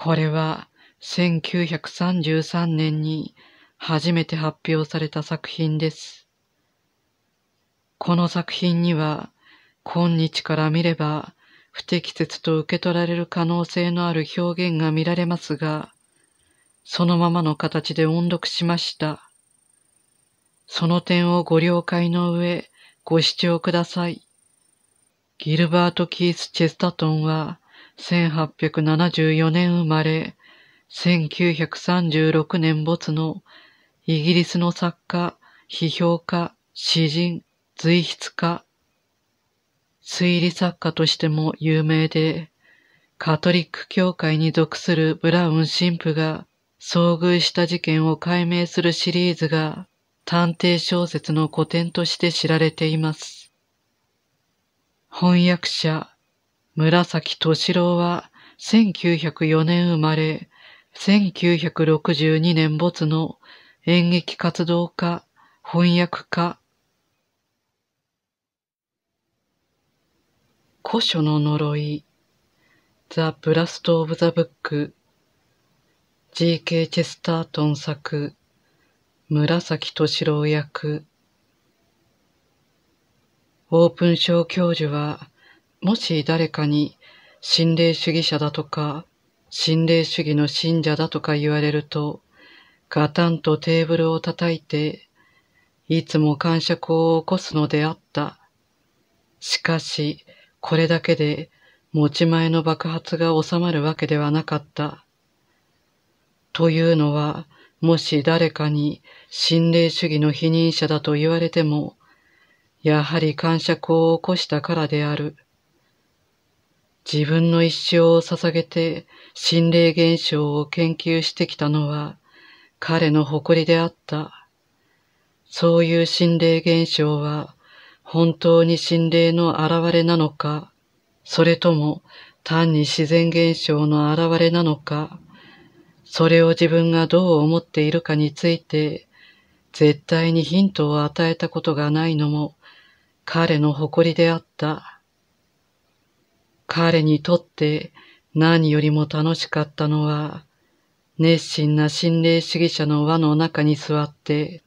これは1933年に初めて発表された作品です。この作品には今日から見れば不適切と受け取られる可能性のある表現が見られますが、そのままの形で音読しました。その点をご了解の上、ご視聴ください。ギルバート・キース・チェスタトンは、1874年生まれ、1936年没のイギリスの作家、批評家、詩人、随筆家、推理作家としても有名で、カトリック教会に属するブラウン神父が遭遇した事件を解明するシリーズが探偵小説の古典として知られています。翻訳者、紫敏郎は1904年生まれ、1962年没の演劇活動家、翻訳家。古書の呪い、ザ・ブラスト・オブ・ザ・ブック、G.K. チェスタートン作、紫敏郎役オープン賞教授は、もし誰かに心霊主義者だとか、心霊主義の信者だとか言われると、ガタンとテーブルを叩いて、いつも感触を起こすのであった。しかし、これだけで持ち前の爆発が収まるわけではなかった。というのは、もし誰かに心霊主義の否認者だと言われても、やはり感触を起こしたからである。自分の一生を捧げて心霊現象を研究してきたのは彼の誇りであった。そういう心霊現象は本当に心霊の現れなのか、それとも単に自然現象の現れなのか、それを自分がどう思っているかについて、絶対にヒントを与えたことがないのも彼の誇りであった。彼にとって何よりも楽しかったのは、熱心な心霊主義者の輪の中に座って、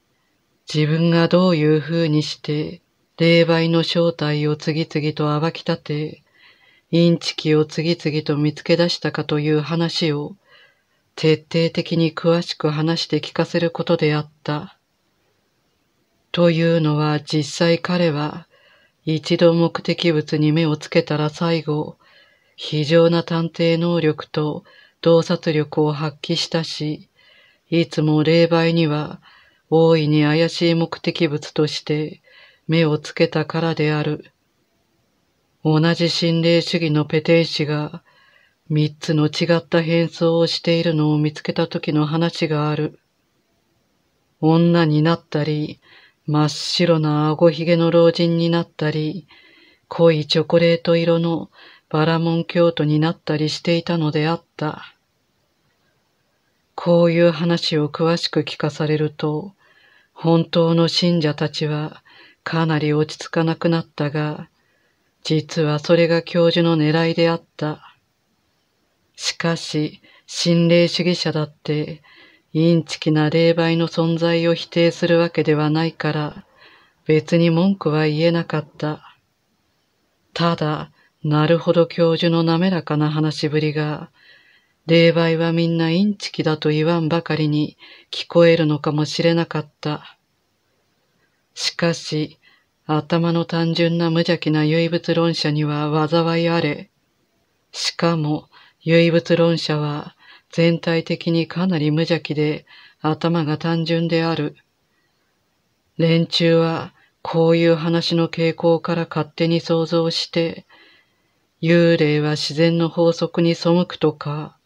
自分がどういう風にして霊媒の正体を次々と暴き立て、インチキを次々と見つけ出したかという話を徹底的に詳しく話して聞かせることであった。というのは実際彼は一度目的物に目をつけたら最後、非常な探偵能力と洞察力を発揮したし、いつも霊媒には大いに怪しい目的物として目をつけたからである。同じ心霊主義のペテン師が三つの違った変装をしているのを見つけた時の話がある。女になったり、真っ白な顎ひげの老人になったり、濃いチョコレート色のバラモン京都になったりしていたのであった。こういう話を詳しく聞かされると、本当の信者たちはかなり落ち着かなくなったが、実はそれが教授の狙いであった。しかし、心霊主義者だって、インチキな霊媒の存在を否定するわけではないから、別に文句は言えなかった。ただ、なるほど教授の滑らかな話ぶりが、霊媒はみんなインチキだと言わんばかりに聞こえるのかもしれなかった。しかし、頭の単純な無邪気な唯物論者には災いあれ。しかも、唯物論者は全体的にかなり無邪気で頭が単純である。連中はこういう話の傾向から勝手に想像して、幽霊は自然の法則に背くとか、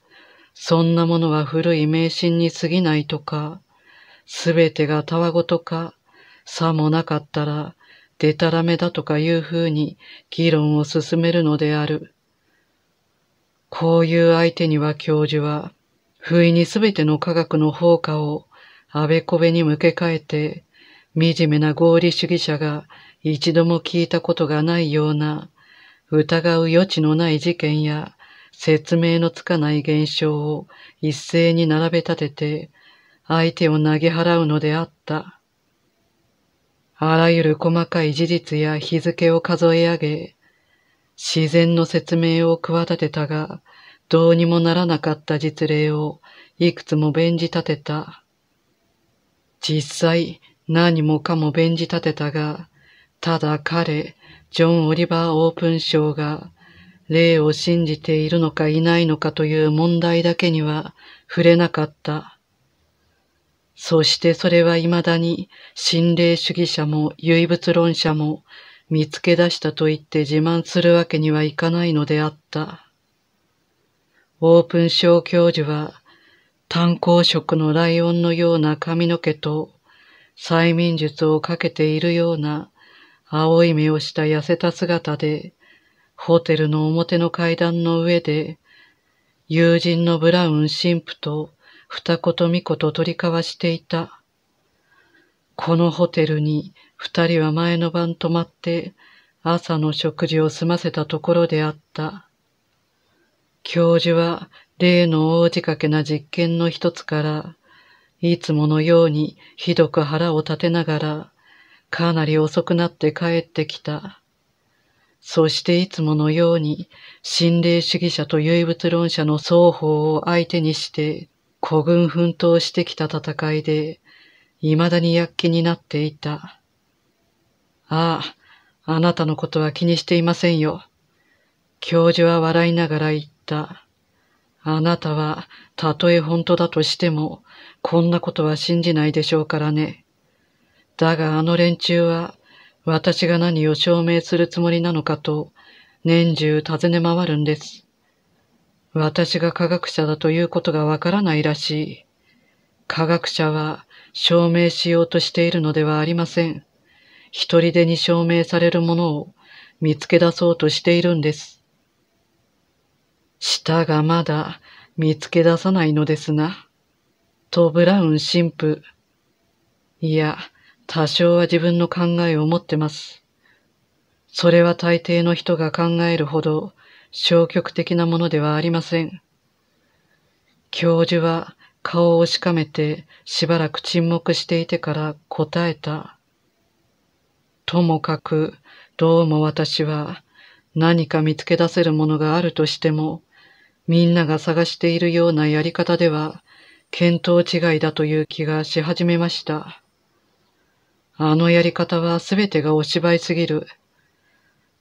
そんなものは古い迷信に過ぎないとか、すべてがたわごとか、さもなかったら、でたらめだとかいうふうに議論を進めるのである。こういう相手には教授は、不意にすべての科学の放火をあべこべに向け替えて、惨めな合理主義者が一度も聞いたことがないような、疑う余地のない事件や説明のつかない現象を一斉に並べ立てて相手を投げ払うのであった。あらゆる細かい事実や日付を数え上げ、自然の説明を企てたが、どうにもならなかった実例をいくつも弁じ立てた。実際何もかも弁じ立てたが、ただ彼、ジョン・オリバー・オープン賞が霊を信じているのかいないのかという問題だけには触れなかった。そしてそれは未だに心霊主義者も唯物論者も見つけ出したと言って自慢するわけにはいかないのであった。オープン小教授は炭鉱色のライオンのような髪の毛と催眠術をかけているような青い目をした痩せた姿でホテルの表の階段の上で友人のブラウン神父と二言三言取り交わしていた。このホテルに二人は前の晩泊まって朝の食事を済ませたところであった。教授は例の大仕掛けな実験の一つから、いつものようにひどく腹を立てながら、かなり遅くなって帰ってきた。そしていつものように、心霊主義者と唯物論者の双方を相手にして、孤軍奮闘してきた戦いで、未だに躍起になっていた。ああ、あなたのことは気にしていませんよ。教授は笑いながら言った。あなたは、たとえ本当だとしても、こんなことは信じないでしょうからね。だがあの連中は、私が何を証明するつもりなのかと、年中尋ね回るんです。私が科学者だということがわからないらしい。科学者は証明しようとしているのではありません。一人でに証明されるものを見つけ出そうとしているんです。舌がまだ見つけ出さないのですな。とブラウン神父。いや、多少は自分の考えを持ってます。それは大抵の人が考えるほど消極的なものではありません。教授は顔をしかめてしばらく沈黙していてから答えた。ともかく、どうも私は何か見つけ出せるものがあるとしても、みんなが探しているようなやり方では、見当違いだという気がし始めました。あのやり方はすべてがお芝居すぎる。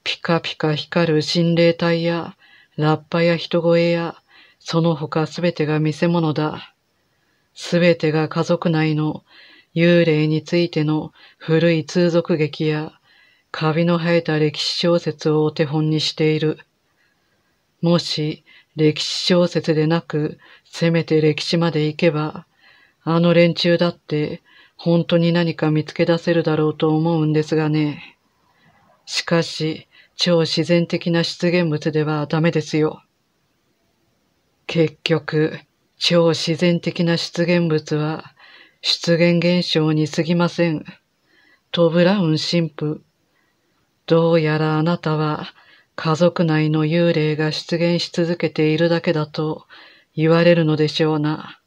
ピカピカ光る心霊体や、ラッパや人声や、その他すべてが見せ物だ。すべてが家族内の幽霊についての古い通俗劇や、カビの生えた歴史小説をお手本にしている。もし、歴史小説でなく、せめて歴史まで行けば、あの連中だって、本当に何か見つけ出せるだろうと思うんですがね。しかし、超自然的な出現物ではダメですよ。結局、超自然的な出現物は出現現象に過ぎません。トブラウン神父。どうやらあなたは家族内の幽霊が出現し続けているだけだと言われるのでしょうな。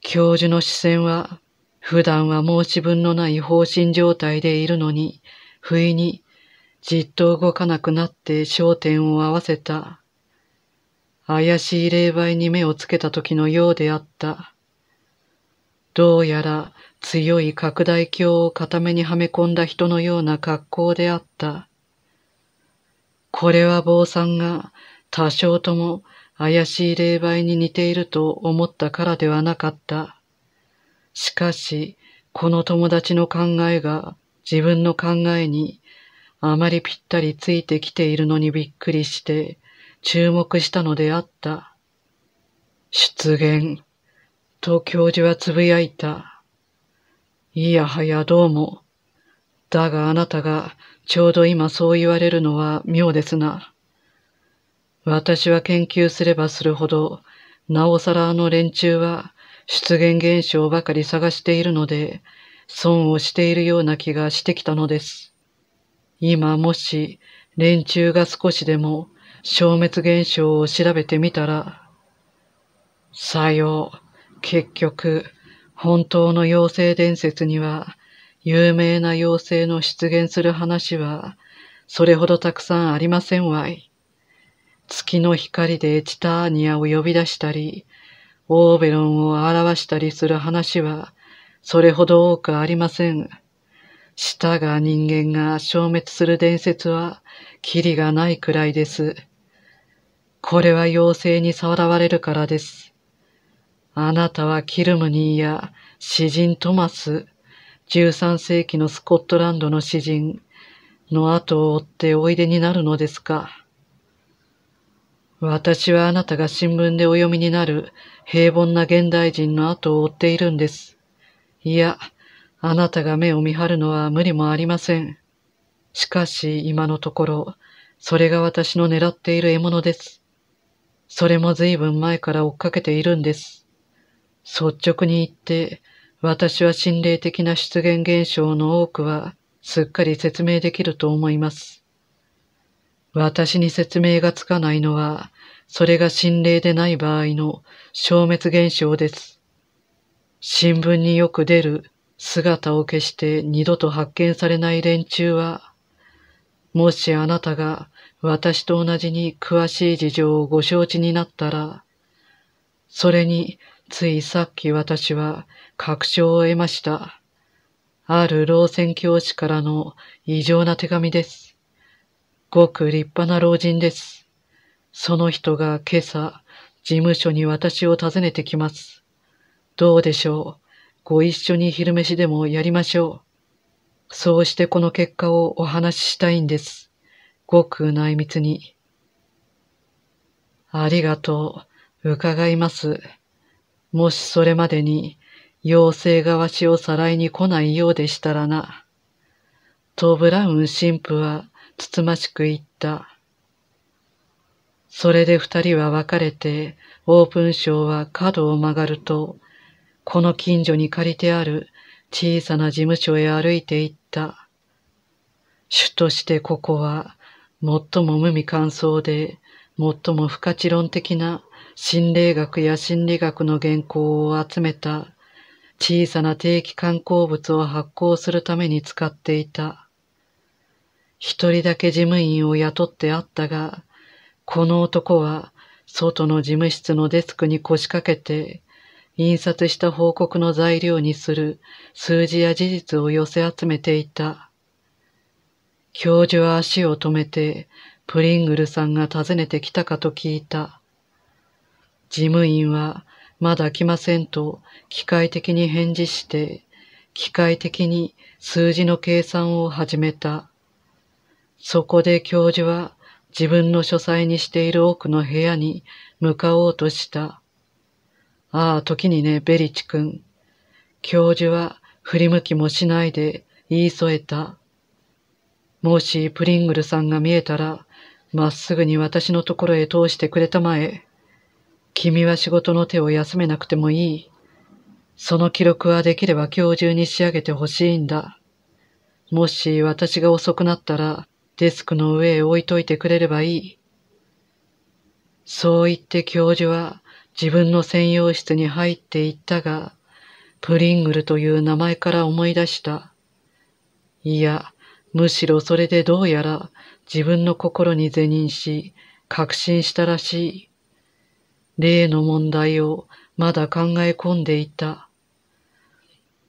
教授の視線は普段は申し分のない放心状態でいるのに、不意にじっと動かなくなって焦点を合わせた。怪しい霊媒に目をつけた時のようであった。どうやら強い拡大鏡を固めにはめ込んだ人のような格好であった。これは坊さんが多少とも怪しい霊媒に似ていると思ったからではなかった。しかし、この友達の考えが自分の考えにあまりぴったりついてきているのにびっくりして注目したのであった。出現、と教授はつぶやいた。いやはやどうも。だがあなたがちょうど今そう言われるのは妙ですな。私は研究すればするほど、なおさらあの連中は出現現象ばかり探しているので、損をしているような気がしてきたのです。今もし連中が少しでも消滅現象を調べてみたら、さよう、結局、本当の妖精伝説には、有名な妖精の出現する話は、それほどたくさんありませんわい。月の光でチターニアを呼び出したり、オーベロンを表したりする話は、それほど多くありません。舌が人間が消滅する伝説は、キリがないくらいです。これは妖精に触われるからです。あなたはキルムニーや詩人トマス、13世紀のスコットランドの詩人の後を追っておいでになるのですか？私はあなたが新聞でお読みになる平凡な現代人の後を追っているんです。いや、あなたが目を見張るのは無理もありません。しかし今のところ、それが私の狙っている獲物です。それも随分前から追っかけているんです。率直に言って、私は心霊的な出現現象の多くはすっかり説明できると思います。私に説明がつかないのは、それが心霊でない場合の消滅現象です。新聞によく出る姿を消して二度と発見されない連中は、もしあなたが私と同じに詳しい事情をご承知になったら、それについさっき私は確証を得ました。ある老宣教師からの異常な手紙です。ごく立派な老人です。その人が今朝、事務所に私を訪ねてきます。どうでしょう？ご一緒に昼飯でもやりましょう。そうしてこの結果をお話ししたいんです。ごく内密に。ありがとう。伺います。もしそれまでに、妖精がわしをさらいに来ないようでしたらな。トブラウン神父は、つつましく言った。それで二人は別れて、オープンショーは角を曲がると、この近所に借りてある小さな事務所へ歩いて行った。主としてここは、最も無味乾燥で、最も不可知論的な心霊学や心理学の原稿を集めた小さな定期観光物を発行するために使っていた。一人だけ事務員を雇ってあったが、この男は外の事務室のデスクに腰掛けて、印刷した報告の材料にする数字や事実を寄せ集めていた。教授は足を止めて、プリングルさんが訪ねてきたかと聞いた。事務員は、まだ来ませんと機械的に返事して、機械的に数字の計算を始めた。そこで教授は自分の書斎にしている奥の部屋に向かおうとした。ああ、時にね、ベリチ君。教授は振り向きもしないで言い添えた。もしプリングルさんが見えたら、まっすぐに私のところへ通してくれたまえ。君は仕事の手を休めなくてもいい。その記録はできれば今日中に仕上げてほしいんだ。もし私が遅くなったら、デスクの上へ置いといてくれればいい。そう言って教授は自分の専用室に入っていったが、プリングルという名前から思い出した。いや、むしろそれでどうやら自分の心に是認し、確信したらしい。例の問題をまだ考え込んでいた。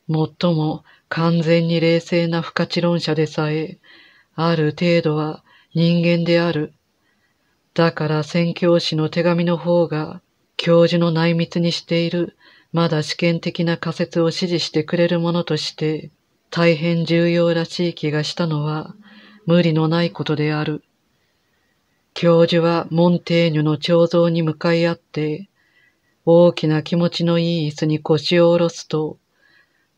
もっとも完全に冷静な不可知論者でさえ、ある程度は人間である。だから宣教師の手紙の方が教授の内密にしているまだ試験的な仮説を指示してくれるものとして大変重要らしい気がしたのは無理のないことである。教授はモンテーニュの彫像に向かい合って大きな気持ちのいい椅子に腰を下ろすと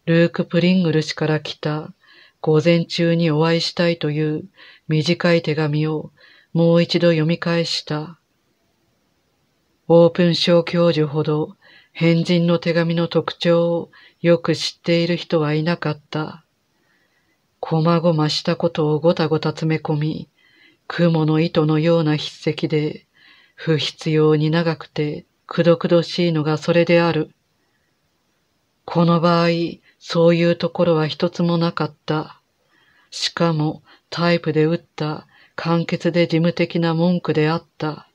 ルーク・プリングル氏から来た午前中にお会いしたいという短い手紙をもう一度読み返した。オープン小教授ほど変人の手紙の特徴をよく知っている人はいなかった。こまごましたことをごたごた詰め込み、雲の糸のような筆跡で、不必要に長くてくどくどしいのがそれである。この場合、そういうところは一つもなかった。しかもタイプで打った簡潔で事務的な文句であった。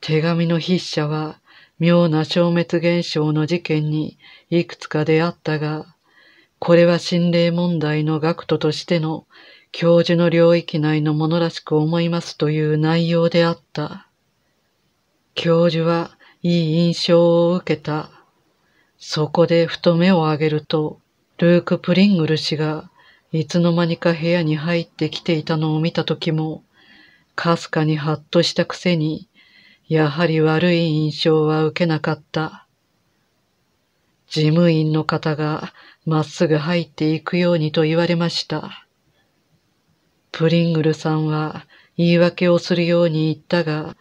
手紙の筆者は妙な消滅現象の事件にいくつかであったが、これは心霊問題の学徒としての教授の領域内のものらしく思いますという内容であった。教授はいい印象を受けた。そこでふと目を上げると、ルーク・プリングル氏がいつの間にか部屋に入ってきていたのを見たときも、かすかにハッとしたくせに、やはり悪い印象は受けなかった。事務員の方がまっすぐ入っていくようにと言われました。プリングルさんは言い訳をするように言ったが、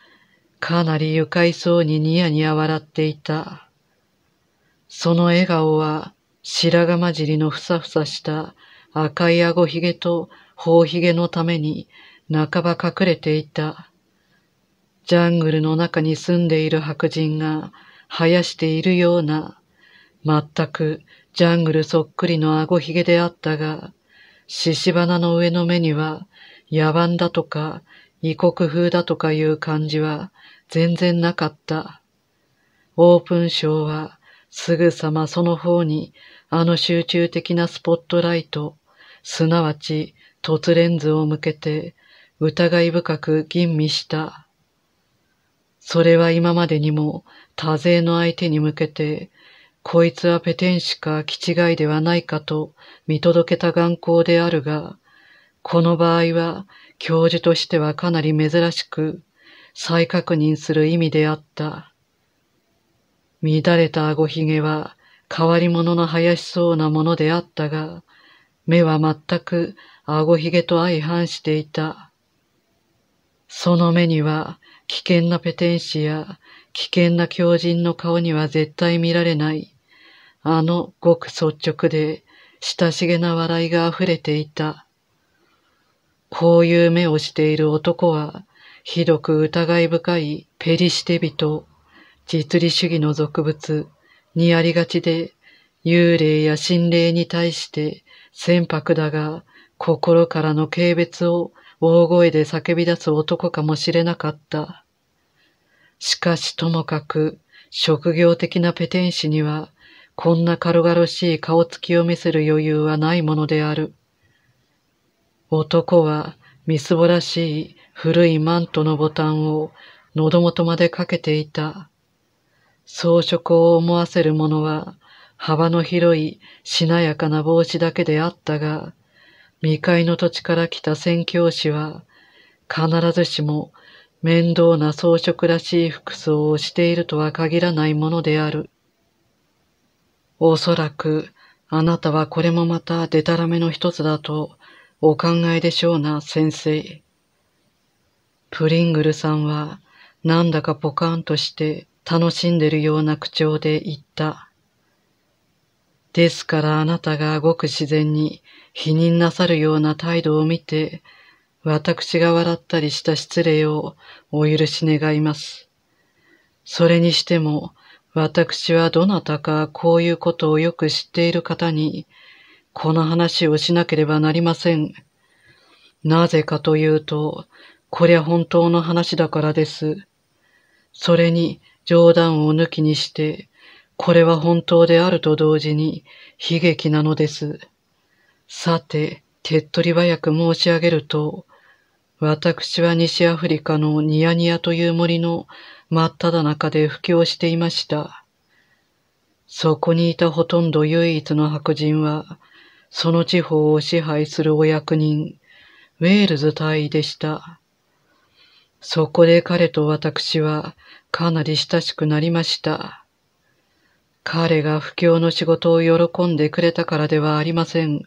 かなり愉快そうにニヤニヤ笑っていた。その笑顔は白髪混じりのふさふさした赤い顎ひげと頬ひげのために半ば隠れていた。ジャングルの中に住んでいる白人が生やしているような、全くジャングルそっくりの顎ひげであったが、獅子花の上の目には野蛮だとか異国風だとかいう感じは全然なかった。オープンショーはすぐさまその方にあの集中的なスポットライト、すなわち凸レンズを向けて疑い深く吟味した。それは今までにも多勢の相手に向けて、こいつはペテン師か気違いではないかと見届けた眼光であるが、この場合は教授としてはかなり珍しく再確認する意味であった。乱れた顎ひげは変わり者の生やしそうなものであったが、目は全く顎ひげと相反していた。その目には危険なペテン師や危険な狂人の顔には絶対見られない、あのごく率直で親しげな笑いが溢れていた。こういう目をしている男は、ひどく疑い深いペリシテ人、実利主義の俗物にありがちで、幽霊や心霊に対して船舶だが、心からの軽蔑を大声で叫び出す男かもしれなかった。しかしともかく、職業的なペテン師には、こんな軽々しい顔つきを見せる余裕はないものである。男は、みすぼらしい古いマントのボタンを喉元までかけていた。装飾を思わせるものは、幅の広いしなやかな帽子だけであったが、未開の土地から来た宣教師は、必ずしも面倒な装飾らしい服装をしているとは限らないものである。おそらく、あなたはこれもまたデタラメの一つだとお考えでしょうな、先生。プリングルさんは、なんだかポカンとして楽しんでるような口調で言った。ですからあなたがごく自然に否認なさるような態度を見て、私が笑ったりした失礼をお許し願います。それにしても、私はどなたかこういうことをよく知っている方に、この話をしなければなりません。なぜかというと、こりゃ本当の話だからです。それに冗談を抜きにして、これは本当であると同時に悲劇なのです。さて、手っ取り早く申し上げると、私は西アフリカのニヤニヤという森の真っ只中で布教していました。そこにいたほとんど唯一の白人は、その地方を支配するお役人、ウェールズ大尉でした。そこで彼と私はかなり親しくなりました。彼が布教の仕事を喜んでくれたからではありません。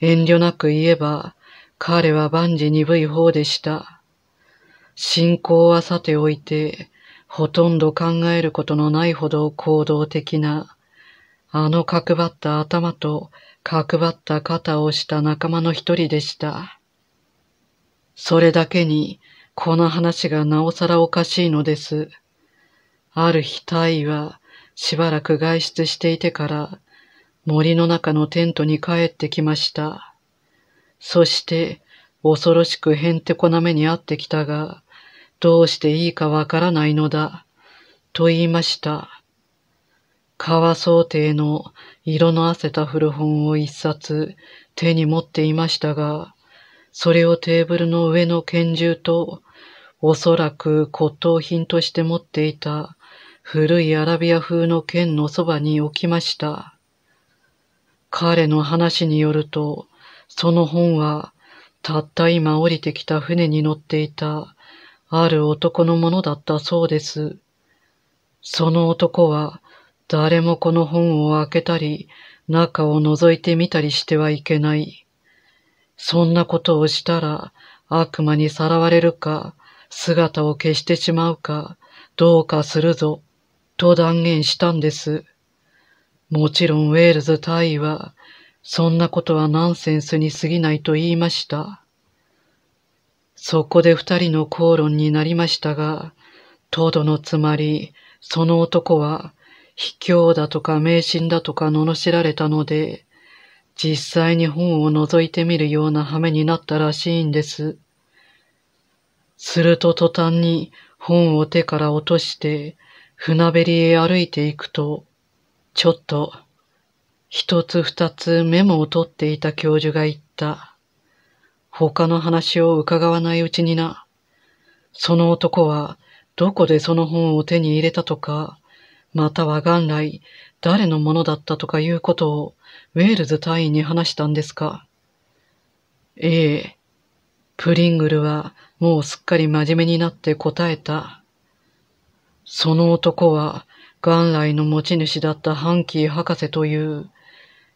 遠慮なく言えば、彼は万事鈍い方でした。信仰はさておいて、ほとんど考えることのないほど行動的な、あの角張った頭と角張った肩をした仲間の一人でした。それだけに、この話がなおさらおかしいのです。ある日大尉はしばらく外出していてから森の中のテントに帰ってきました。そして恐ろしくへんてこな目に遭ってきたが、どうしていいかわからないのだ、と言いました。川想定の色のあせた古本を一冊手に持っていましたが、それをテーブルの上の拳銃と、おそらく骨董品として持っていた古いアラビア風の剣のそばに置きました。彼の話によると、その本は、たった今降りてきた船に乗っていた、ある男のものだったそうです。その男は、誰もこの本を開けたり、中を覗いてみたりしてはいけない。そんなことをしたら、悪魔にさらわれるか、姿を消してしまうか、どうかするぞ、と断言したんです。もちろんウェールズ大尉は、そんなことはナンセンスに過ぎないと言いました。そこで二人の口論になりましたが、トドのつまり、その男は、卑怯だとか迷信だとか罵られたので、実際に本を覗いてみるような羽目になったらしいんです。すると途端に本を手から落として船べりへ歩いていくと、ちょっと一つ二つメモを取っていた教授が言った。他の話を伺わないうちにな、その男はどこでその本を手に入れたとか、または元来誰のものだったとかいうことをウェールズ隊員に話したんですかええ。プリングルはもうすっかり真面目になって答えた。その男は元来の持ち主だったハンキー博士という、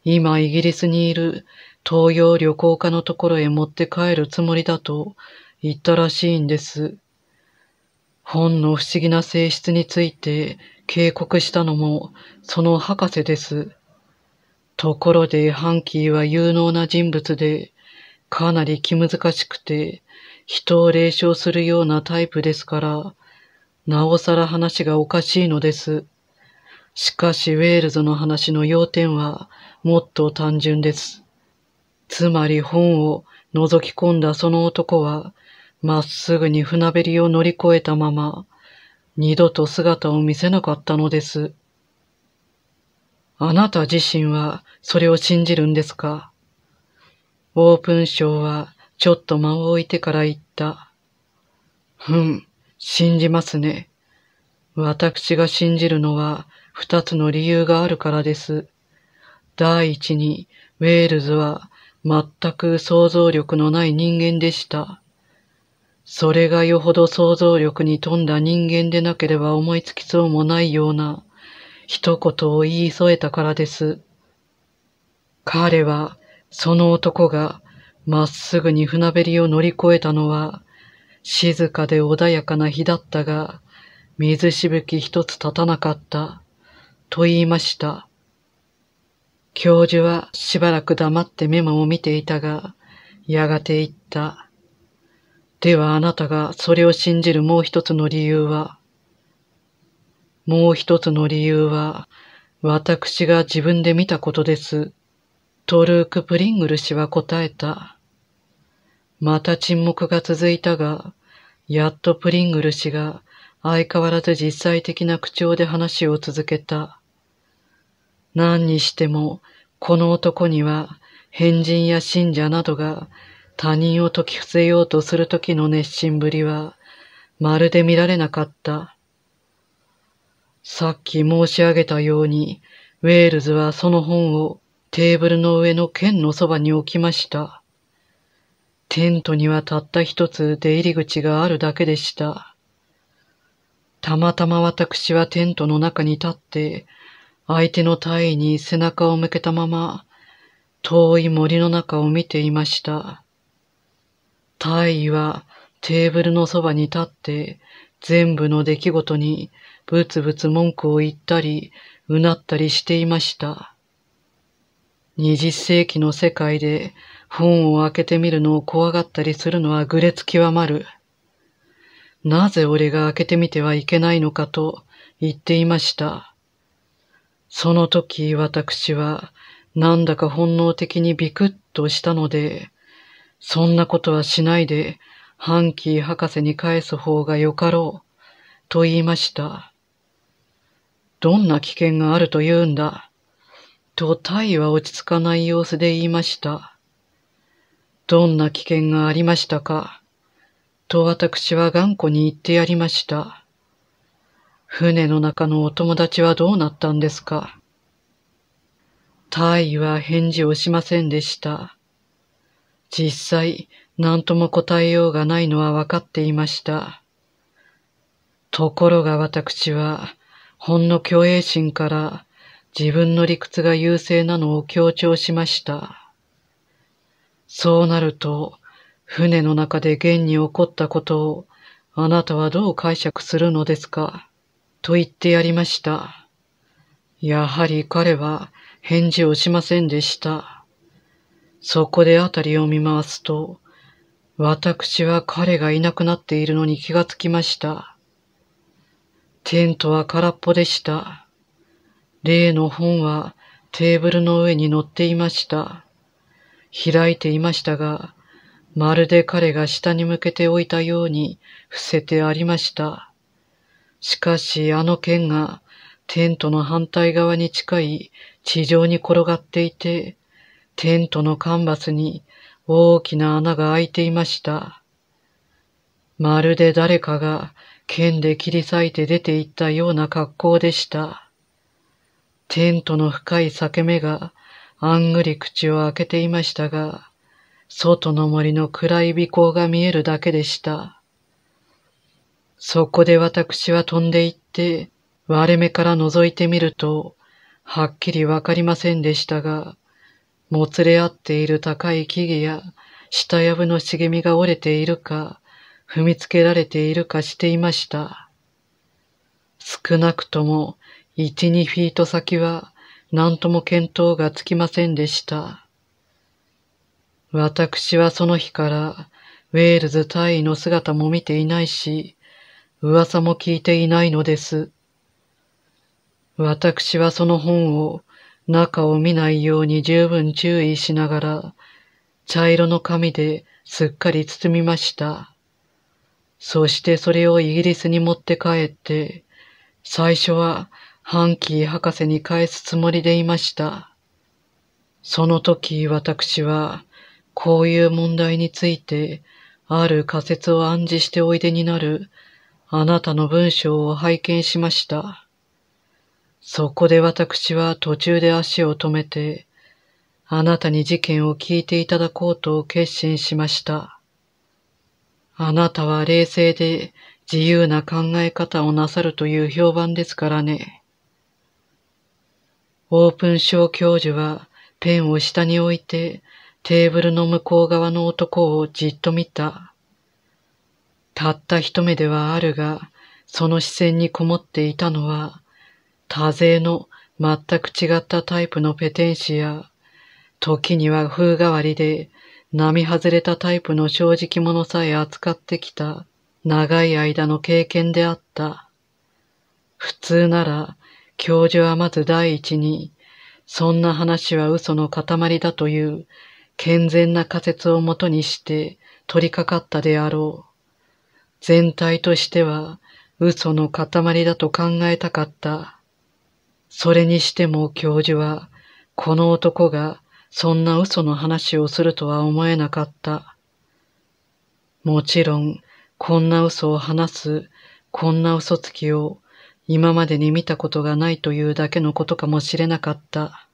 今イギリスにいる東洋旅行家のところへ持って帰るつもりだと言ったらしいんです。本の不思議な性質について警告したのもその博士です。ところでハンキーは有能な人物で、かなり気難しくて、人を霊障するようなタイプですから、なおさら話がおかしいのです。しかしウェールズの話の要点はもっと単純です。つまり本を覗き込んだその男は、まっすぐに船べりを乗り越えたまま、二度と姿を見せなかったのです。あなた自身はそれを信じるんですか？オープンショーはちょっと間を置いてから言った。ふん、信じますね。私が信じるのは二つの理由があるからです。第一に、ウェールズは全く想像力のない人間でした。それがよほど想像力に富んだ人間でなければ思いつきそうもないような一言を言い添えたからです。彼は、その男がまっすぐに船べりを乗り越えたのは、静かで穏やかな日だったが、水しぶき一つ立たなかった、と言いました。教授はしばらく黙ってメモを見ていたが、やがて言った。ではあなたがそれを信じるもう一つの理由は、もう一つの理由は、私が自分で見たことです。トルーク・プリングル氏は答えた。また沈黙が続いたが、やっとプリングル氏が相変わらず実際的な口調で話を続けた。何にしても、この男には変人や信者などが他人を解き伏せようとするときの熱心ぶりは、まるで見られなかった。さっき申し上げたように、ウェールズはその本をテーブルの上の剣のそばに置きました。テントにはたった一つ出入り口があるだけでした。たまたま私はテントの中に立って、相手の体位に背中を向けたまま、遠い森の中を見ていました。大尉はテーブルのそばに立って全部の出来事にブツブツ文句を言ったり、うなったりしていました。二十世紀の世界で本を開けてみるのを怖がったりするのはぐれつ極まる。なぜ俺が開けてみてはいけないのかと言っていました。その時私はなんだか本能的にビクッとしたので、そんなことはしないでハンキー博士に返す方がよかろうと言いました。どんな危険があると言うんだ？とタイは落ち着かない様子で言いました。どんな危険がありましたか？と私は頑固に言ってやりました。船の中のお友達はどうなったんですか？大尉は返事をしませんでした。実際、何とも答えようがないのは分かっていました。ところが私は、ほんの虚栄心から自分の理屈が優勢なのを強調しました。そうなると、船の中で現に起こったことをあなたはどう解釈するのですか？と言ってやりました。やはり彼は返事をしませんでした。そこであたりを見回すと、私は彼がいなくなっているのに気がつきました。テントは空っぽでした。例の本はテーブルの上に乗っていました。開いていましたが、まるで彼が下に向けておいたように伏せてありました。しかしあの剣がテントの反対側に近い地上に転がっていて、テントのカンバスに大きな穴が開いていました。まるで誰かが剣で切り裂いて出て行ったような格好でした。テントの深い裂け目があんぐり口を開けていましたが、外の森の暗い尾行が見えるだけでした。そこで私は飛んで行って、割れ目から覗いてみると、はっきりわかりませんでしたが、もつれ合っている高い木々や下やぶの茂みが折れているか、踏みつけられているかしていました。少なくとも一、二フィート先は何とも見当がつきませんでした。私はその日からウェールズ大尉の姿も見ていないし、噂も聞いていないのです。私はその本を中を見ないように十分注意しながら、茶色の紙ですっかり包みました。そしてそれをイギリスに持って帰って、最初はハンキー博士に返すつもりでいました。その時私はこういう問題について、ある仮説を暗示しておいでになるあなたの文章を拝見しました。そこで私は途中で足を止めて、あなたに事件を聞いていただこうと決心しました。あなたは冷静で自由な考え方をなさるという評判ですからね。オープンショー教授はペンを下に置いてテーブルの向こう側の男をじっと見た。たった一目ではあるが、その視線にこもっていたのは、多勢の全く違ったタイプのペテンシや、時には風変わりで並外れたタイプの正直者さえ扱ってきた長い間の経験であった。普通なら、教授はまず第一に、そんな話は嘘の塊だという健全な仮説をもとにして取り掛かったであろう。全体としては嘘の塊だと考えたかった。それにしても教授は、この男がそんな嘘の話をするとは思えなかった。もちろん、こんな嘘を話す、こんな嘘つきを今までに見たことがないというだけのことかもしれなかった。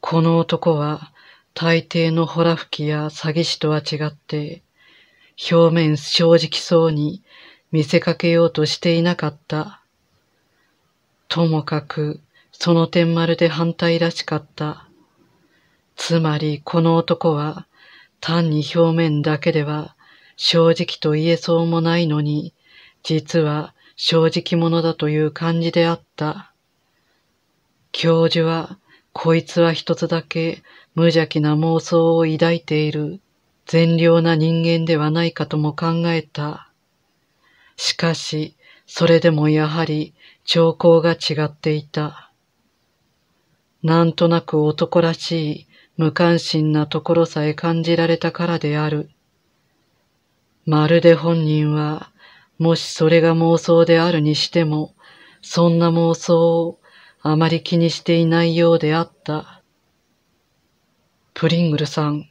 この男は大抵のホラ吹きや詐欺師とは違って、表面正直そうに見せかけようとしていなかった。ともかく、その点まるで反対らしかった。つまりこの男は単に表面だけでは正直と言えそうもないのに、実は正直者だという感じであった。教授はこいつは一つだけ無邪気な妄想を抱いている善良な人間ではないかとも考えた。しかし、それでもやはり兆候が違っていた。なんとなく男らしい無関心なところさえ感じられたからである。まるで本人は、もしそれが妄想であるにしても、そんな妄想をあまり気にしていないようであった。プリングルさん、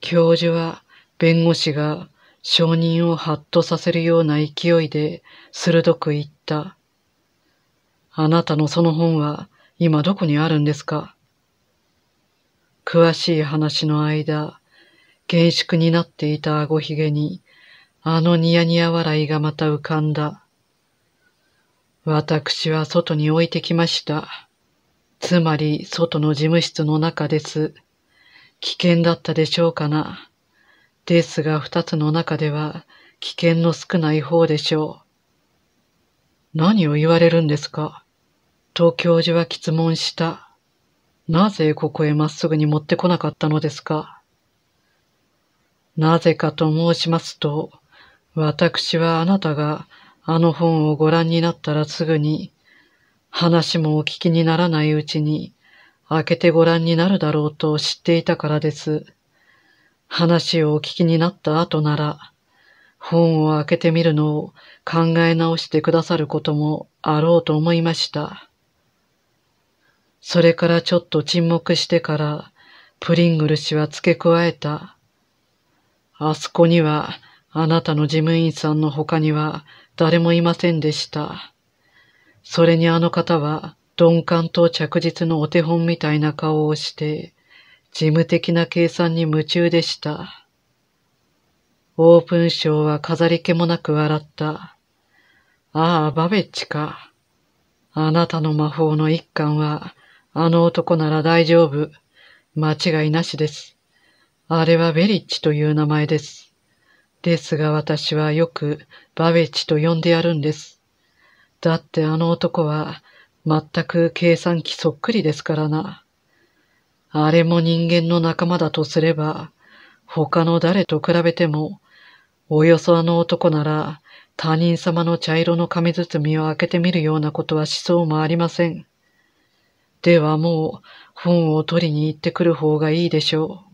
教授は弁護士が証人をハッとさせるような勢いで鋭く言った。あなたのその本は今どこにあるんですか？詳しい話の間、厳粛になっていた顎ひげに、あのニヤニヤ笑いがまた浮かんだ。私は外に置いてきました。つまり、外の事務室の中です。危険だったでしょうかな。ですが、二つの中では、危険の少ない方でしょう。何を言われるんですか？と教授は質問した。なぜここへまっすぐに持ってこなかったのですか？なぜかと申しますと、私はあなたがあの本をご覧になったらすぐに、話もお聞きにならないうちに、開けてご覧になるだろうと知っていたからです。話をお聞きになった後なら、本を開けてみるのを考え直してくださることもあろうと思いました。それからちょっと沈黙してから、プリングル氏は付け加えた。あそこには、あなたの事務員さんの他には誰もいませんでした。それにあの方は、鈍感と着実のお手本みたいな顔をして、事務的な計算に夢中でした。オープンショーは飾り気もなく笑った。ああ、バベッチか。あなたの魔法の一環は、あの男なら大丈夫。間違いなしです。あれはベリッチという名前です。ですが私はよくバベッチと呼んでやるんです。だってあの男は全く計算機そっくりですからな。あれも人間の仲間だとすれば、他の誰と比べても、およそあの男なら他人様の茶色の紙包みを開けてみるようなことはしそうもありません。ではもう本を取りに行ってくる方がいいでしょ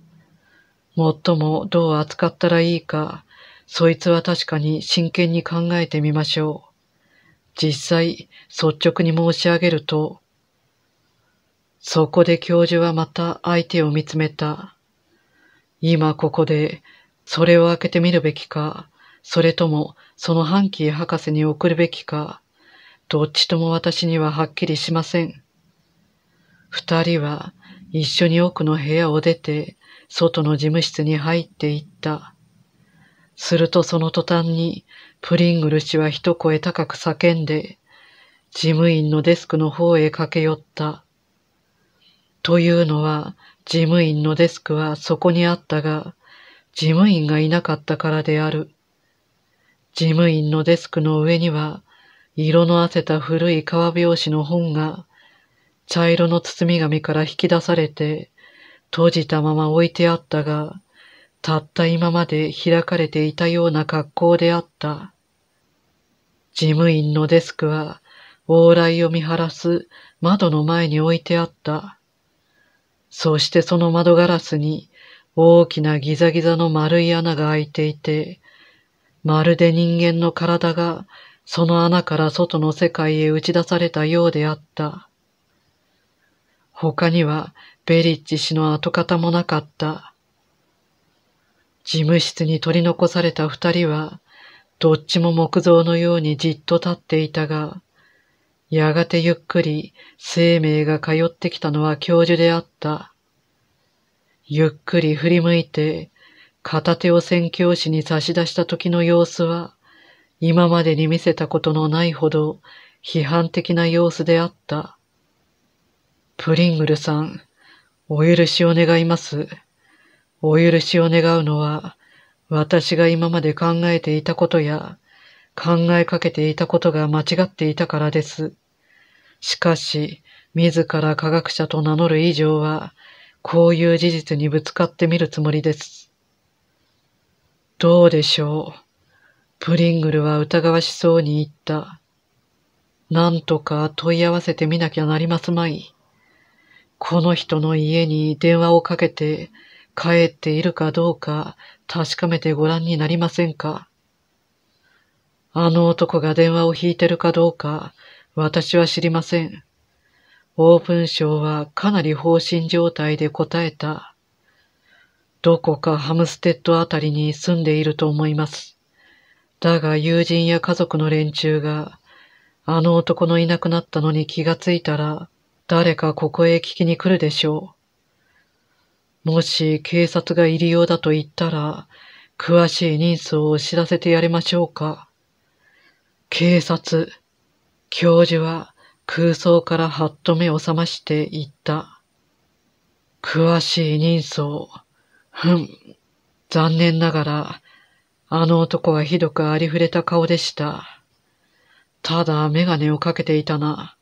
う。もっともどう扱ったらいいか、そいつは確かに真剣に考えてみましょう。実際、率直に申し上げると、そこで教授はまた相手を見つめた。今ここで、それを開けてみるべきか、それともそのハンキー博士に送るべきか、どっちとも私にははっきりしません。二人は一緒に奥の部屋を出て、外の事務室に入っていった。するとその途端に、プリングル氏は一声高く叫んで、事務員のデスクの方へ駆け寄った。というのは、事務員のデスクはそこにあったが、事務員がいなかったからである。事務員のデスクの上には、色のあせた古い革表紙の本が茶色の包み紙から引き出されて、閉じたまま置いてあったが、たった今まで開かれていたような格好であった。事務員のデスクは、往来を見晴らす窓の前に置いてあった。そしてその窓ガラスに大きなギザギザの丸い穴が開いていて、まるで人間の体がその穴から外の世界へ打ち出されたようであった。他にはベリッジ氏の跡形もなかった。事務室に取り残された二人は、どっちも木造のようにじっと立っていたが、やがてゆっくり生命が通ってきたのは教授であった。ゆっくり振り向いて、片手を宣教師に差し出した時の様子は、今までに見せたことのないほど批判的な様子であった。プリングルさん、お許しを願います。お許しを願うのは、私が今まで考えていたことや、考えかけていたことが間違っていたからです。しかし、自ら科学者と名乗る以上は、こういう事実にぶつかってみるつもりです。どうでしょう。プリングルは疑わしそうに言った。なんとか問い合わせてみなきゃなりますまい。この人の家に電話をかけて帰っているかどうか確かめてご覧になりませんか？あの男が電話を引いてるかどうか私は知りません。オープンショーはかなり放心状態で答えた。どこかハムステッドあたりに住んでいると思います。だが友人や家族の連中が、あの男のいなくなったのに気がついたら、誰かここへ聞きに来るでしょう。もし警察が入りようだと言ったら、詳しい人数を知らせてやりましょうか。警察、教授は空想からはっと目を覚まして言った。詳しい人相。ふん。残念ながら、あの男はひどくありふれた顔でした。ただメガネをかけていたな。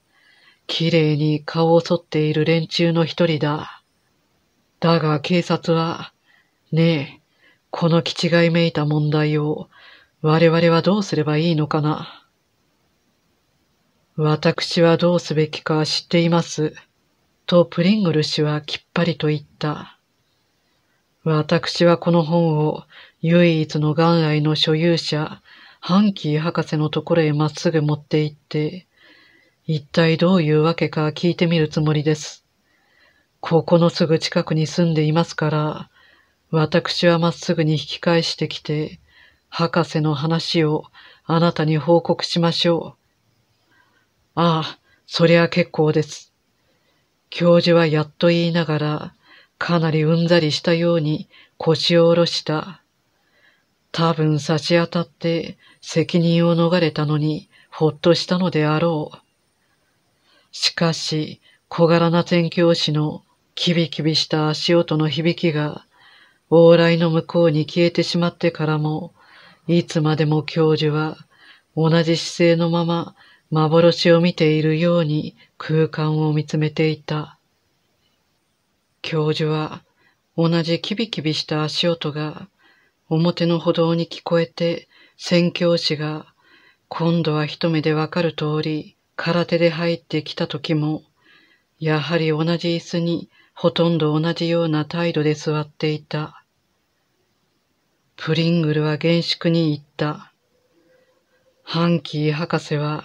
綺麗に顔を剃っている連中の一人だ。だが警察は、ねえ、この気違いめいた問題を我々はどうすればいいのかな。私はどうすべきか知っています。とプリングル氏はきっぱりと言った。私はこの本を唯一の元来の所有者、ハンキー博士のところへまっすぐ持って行って、一体どういうわけか聞いてみるつもりです。ここのすぐ近くに住んでいますから、私はまっすぐに引き返してきて、博士の話をあなたに報告しましょう。ああ、そりゃ結構です。教授はやっと言いながら、かなりうんざりしたように腰を下ろした。多分差し当たって責任を逃れたのにほっとしたのであろう。しかし、小柄な宣教師のキビキビした足音の響きが、往来の向こうに消えてしまってからも、いつまでも教授は同じ姿勢のまま幻を見ているように空間を見つめていた。教授は同じキビキビした足音が表の歩道に聞こえて、宣教師が、今度は一目でわかる通り、空手で入ってきた時も、やはり同じ椅子にほとんど同じような態度で座っていた。プリングルは厳粛に言った。ハンキー博士は、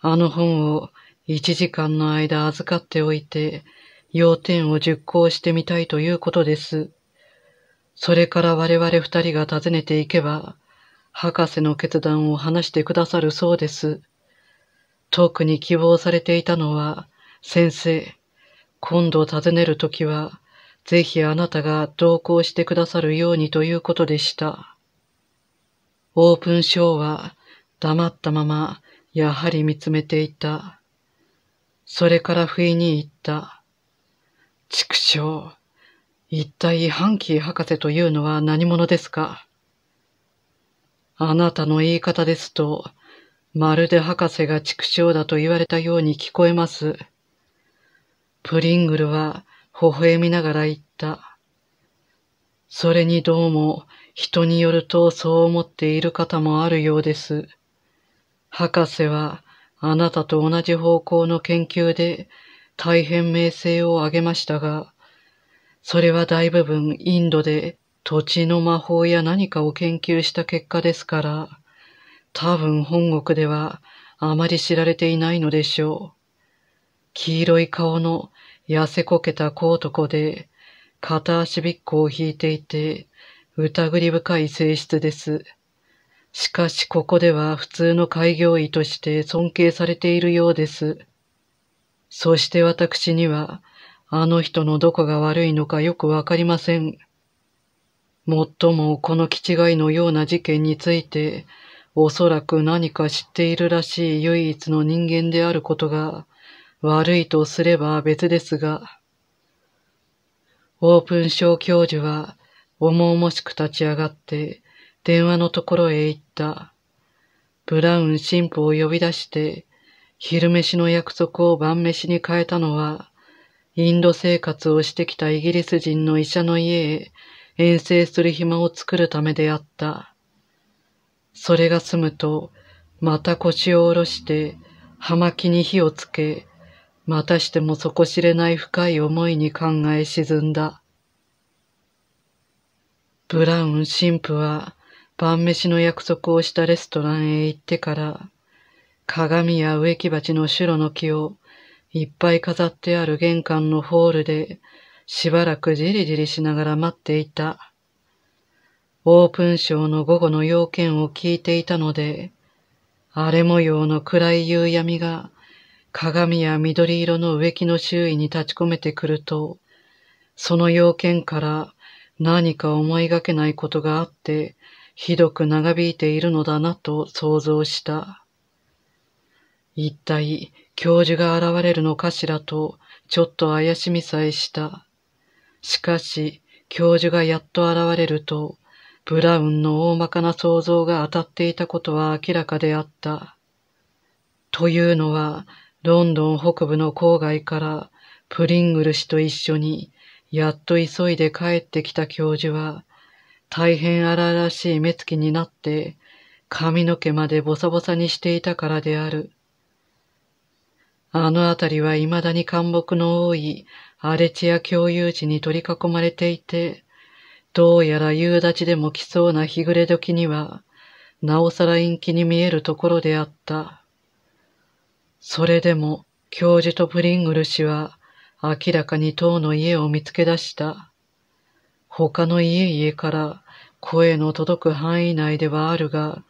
あの本を一時間の間預かっておいて、要点を熟考してみたいということです。それから我々二人が訪ねていけば、博士の決断を話してくださるそうです。特に希望されていたのは、先生、今度訪ねるときは、ぜひあなたが同行してくださるようにということでした。オープンショーは黙ったままやはり見つめていた。それから不意に言った。畜生。一体ハンキー博士というのは何者ですか？あなたの言い方ですと、まるで博士が畜生だと言われたように聞こえます。プリングルは微笑みながら言った。それにどうも人によるとそう思っている方もあるようです。博士はあなたと同じ方向の研究で大変名声を上げましたが、それは大部分インドで土地の魔法や何かを研究した結果ですから、多分本国ではあまり知られていないのでしょう。黄色い顔の痩せこけた小男で、片足びっこを引いていて、疑り深い性質です。しかしここでは普通の開業医として尊敬されているようです。そして私には、あの人のどこが悪いのかよくわかりません。もっともこの気違いのような事件について、おそらく何か知っているらしい唯一の人間であることが悪いとすれば別ですが、オープン小教授は重々しく立ち上がって電話のところへ行った。ブラウン神父を呼び出して、昼飯の約束を晩飯に変えたのは、インド生活をしてきたイギリス人の医者の家へ遠征する暇を作るためであった。それが済むと、また腰を下ろして、葉巻に火をつけ、またしても底知れない深い思いに考え沈んだ。ブラウン神父は晩飯の約束をしたレストランへ行ってから、鏡や植木鉢のシュロの木をいっぱい飾ってある玄関のホールでしばらくじりじりしながら待っていた。オープンショーの午後の要件を聞いていたので、荒れ模様の暗い夕闇が鏡や緑色の植木の周囲に立ち込めてくると、その要件から何か思いがけないことがあって、ひどく長引いているのだなと想像した。一体、教授が現れるのかしらと、ちょっと怪しみさえした。しかし、教授がやっと現れると、ブラウンの大まかな想像が当たっていたことは明らかであった。というのは、ロンドン北部の郊外からプリングル氏と一緒にやっと急いで帰ってきた教授は、大変荒々しい目つきになって、髪の毛までボサボサにしていたからである。あのあたりは未だに干木の多い荒れ地や共有地に取り囲まれていて、どうやら夕立でも来そうな日暮れ時には、なおさら陰気に見えるところであった。それでも、教授とプリングル氏は、明らかに塔の家を見つけ出した。他の家々から声の届く範囲内ではあるが、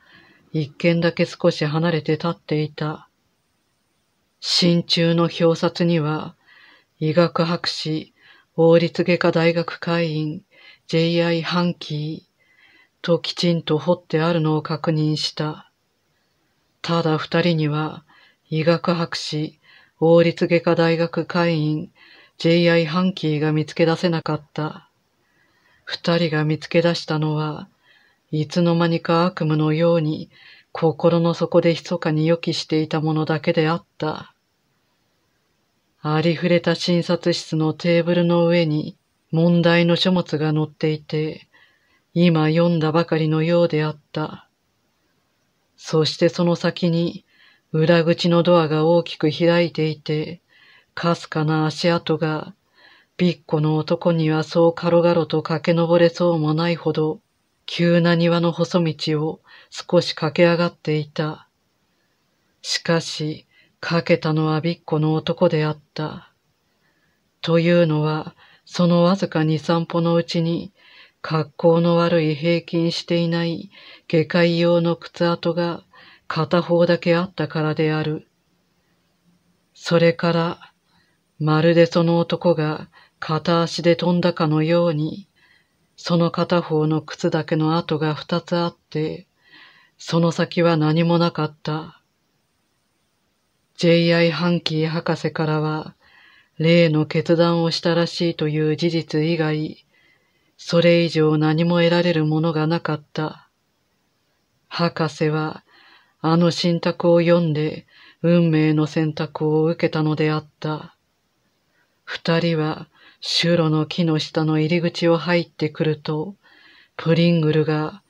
一軒だけ少し離れて立っていた。真鍮の表札には、医学博士、王立外科大学会員、J.I. ハンキーときちんと彫ってあるのを確認した。ただ二人には、医学博士、王立外科大学会員 J.I. ハンキーが見つけ出せなかった。二人が見つけ出したのは、いつの間にか悪夢のように心の底で密かに予期していたものだけであった。ありふれた診察室のテーブルの上に問題の書物が載っていて、今読んだばかりのようであった。そしてその先に裏口のドアが大きく開いていて、かすかな足跡が、びっこの男にはそう軽々と駆け上れそうもないほど、急な庭の細道を少し駆け上がっていた。しかし、かけたのはびっこの男であった。というのは、そのわずか二散歩のうちに、格好の悪い平均していない下界用の靴跡が片方だけあったからである。それから、まるでその男が片足で飛んだかのように、その片方の靴だけの跡が二つあって、その先は何もなかった。J.I. ハンキー博士からは、例の決断をしたらしいという事実以外、それ以上何も得られるものがなかった。博士はあの信託を読んで運命の選択を受けたのであった。二人は修路の木の下の入り口を入ってくると、プリングルが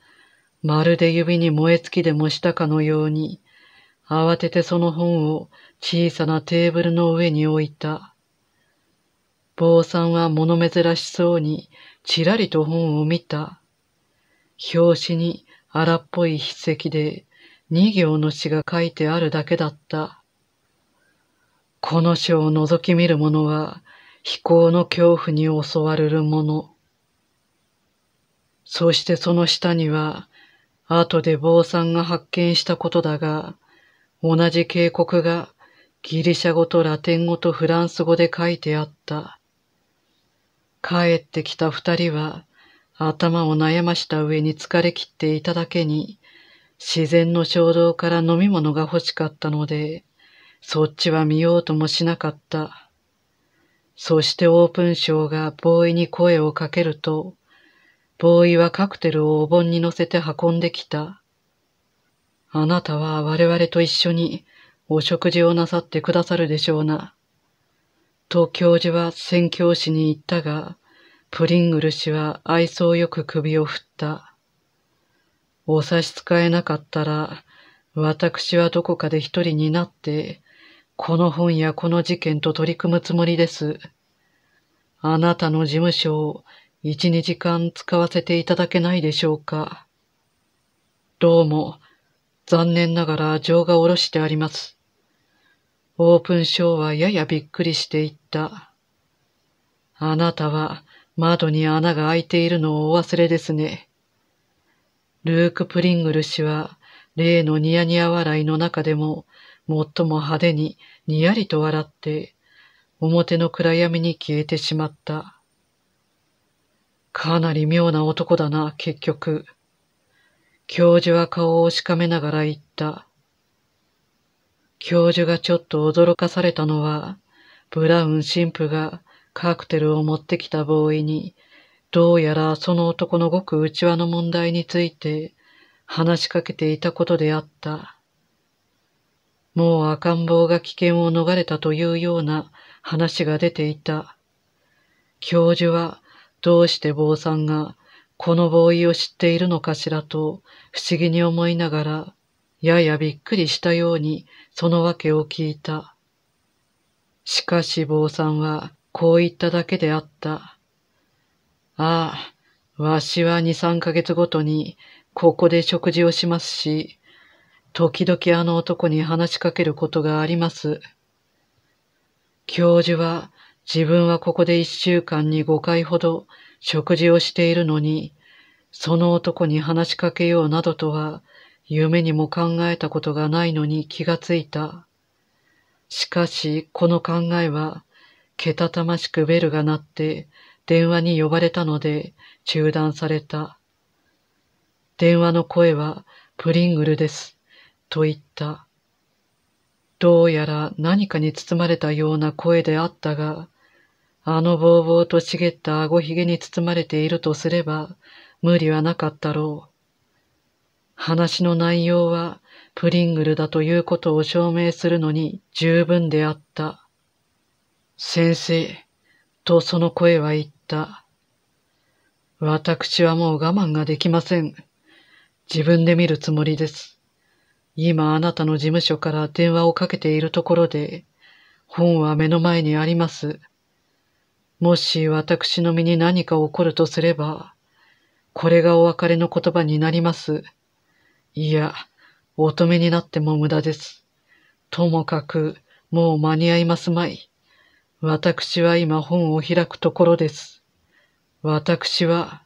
まるで指に燃え尽きでもしたかのように、慌ててその本を小さなテーブルの上に置いた。坊さんは物珍しそうにちらりと本を見た。表紙に荒っぽい筆跡で二行の詩が書いてあるだけだった。この書を覗き見る者は、飛行の恐怖に襲われる者。そしてその下には、後で坊さんが発見したことだが、同じ警告がギリシャ語とラテン語とフランス語で書いてあった。帰ってきた二人は、頭を悩ました上に疲れ切っていただけに、自然の衝動から飲み物が欲しかったので、そっちは見ようともしなかった。そしてオープンショーがボーイに声をかけると、ボーイはカクテルをお盆に乗せて運んできた。あなたは我々と一緒にお食事をなさってくださるでしょうな。と教授は宣教師に言ったが、プリングル氏は愛想よく首を振った。お差し支えなかったら、私はどこかで一人になって、この本やこの事件と取り組むつもりです。あなたの事務所を一、二時間使わせていただけないでしょうか。どうも、残念ながら情が下ろしてあります。オープンショーはややびっくりしていった。あなたは窓に穴が開いているのをお忘れですね。ルーク・プリングル氏は例のニヤニヤ笑いの中でも最も派手ににやりと笑って表の暗闇に消えてしまった。かなり妙な男だな、結局。教授は顔をしかめながら言った。教授がちょっと驚かされたのは、ブラウン神父がカクテルを持ってきたボーイに、どうやらその男のごく内輪の問題について話しかけていたことであった。もう赤ん坊が危険を逃れたというような話が出ていた。教授はどうして坊さんがこのボーイを知っているのかしらと不思議に思いながら、ややびっくりしたようにそのわけを聞いた。しかし坊さんはこう言っただけであった。ああ、わしは二三ヶ月ごとにここで食事をしますし、時々あの男に話しかけることがあります。教授は自分はここで一週間に五回ほど食事をしているのに、その男に話しかけようなどとは夢にも考えたことがないのに気がついた。しかし、この考えは、けたたましくベルが鳴って電話に呼ばれたので中断された。電話の声はプリングルです。と言った。どうやら何かに包まれたような声であったが、あのぼうぼうと茂った顎ひげに包まれているとすれば無理はなかったろう。話の内容はプリングルだということを証明するのに十分であった。先生、とその声は言った。私はもう我慢ができません。自分で見るつもりです。今あなたの事務所から電話をかけているところで、本は目の前にあります。もし私の身に何か起こるとすれば、これがお別れの言葉になります。いや、乙女になっても無駄です。ともかく、もう間に合いますまい。私は今本を開くところです。私は、